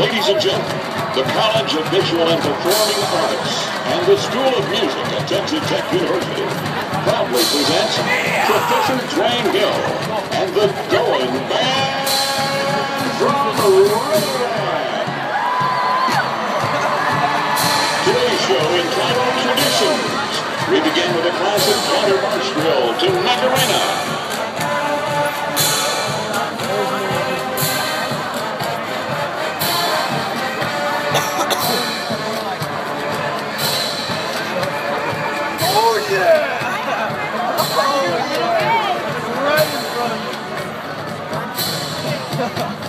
Ladies and gentlemen, the College of Visual and Performing Arts and the School of Music at Texas Tech University proudly presents Professor Dwayne Hill and the Goin' Band from Raider Land. Today's show entitled Traditions. We begin with a classic counter march drill to Macarena. 감사합니다.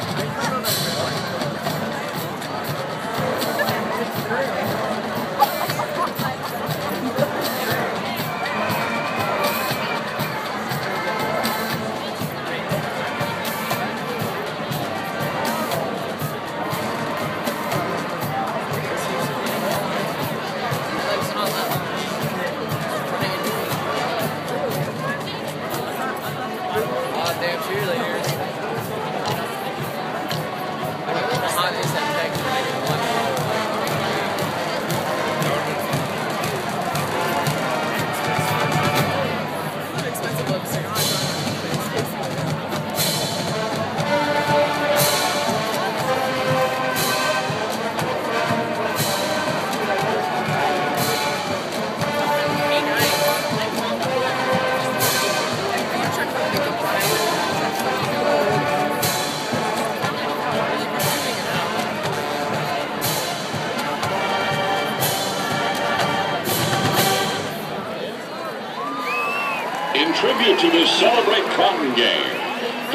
In tribute to this Celebrate Cotton game,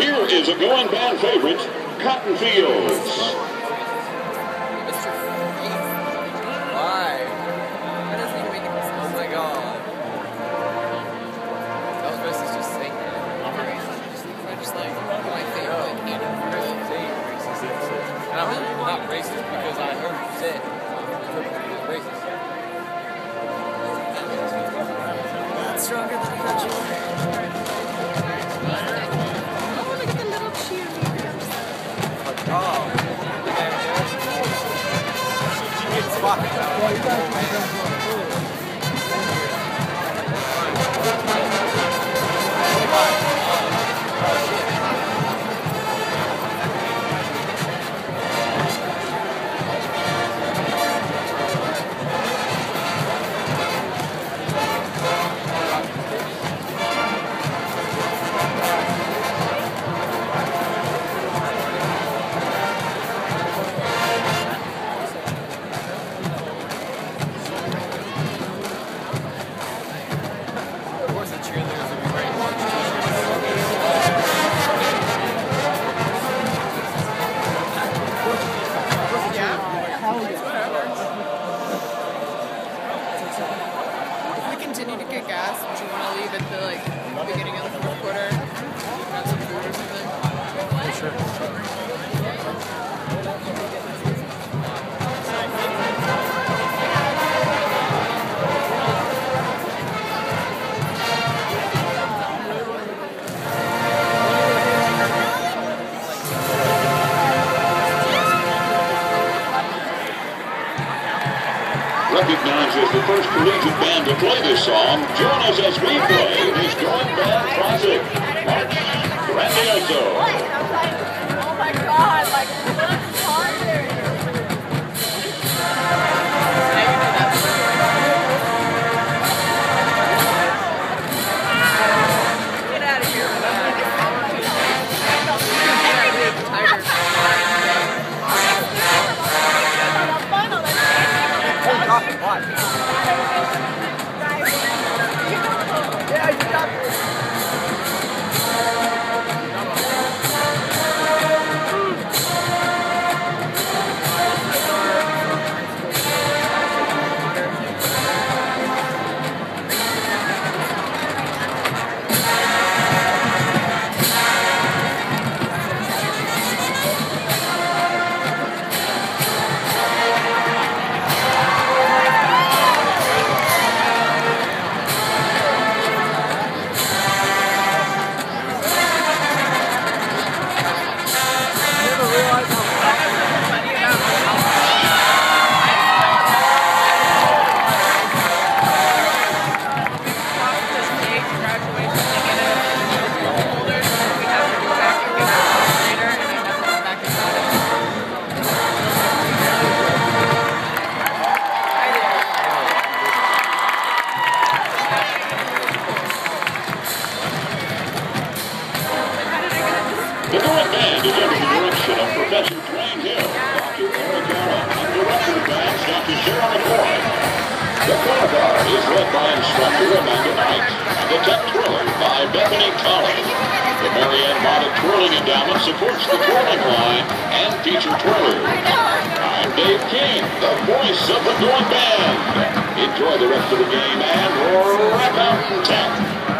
here is a Goin' Band favorite, Cotton Fields. Why? That doesn't even Of Recognized as the first collegiate band to play this song, join us as we play this Goin' Band classic, March Grandioso. Oh my god, like, Professor Dwayne Hill, Dr. Eric Allen, and Director of Bands, Dr. Cheryl McCoy. The color guard is led by instructor Amanda Knight, and the tech twirler by Bethany Collins. The Marianne Motta Twirling Endowment supports the twirling line and feature twirlers. I'm Dave King, the voice of the Goin' Band. Enjoy the rest of the game and Wreck 'Em tech.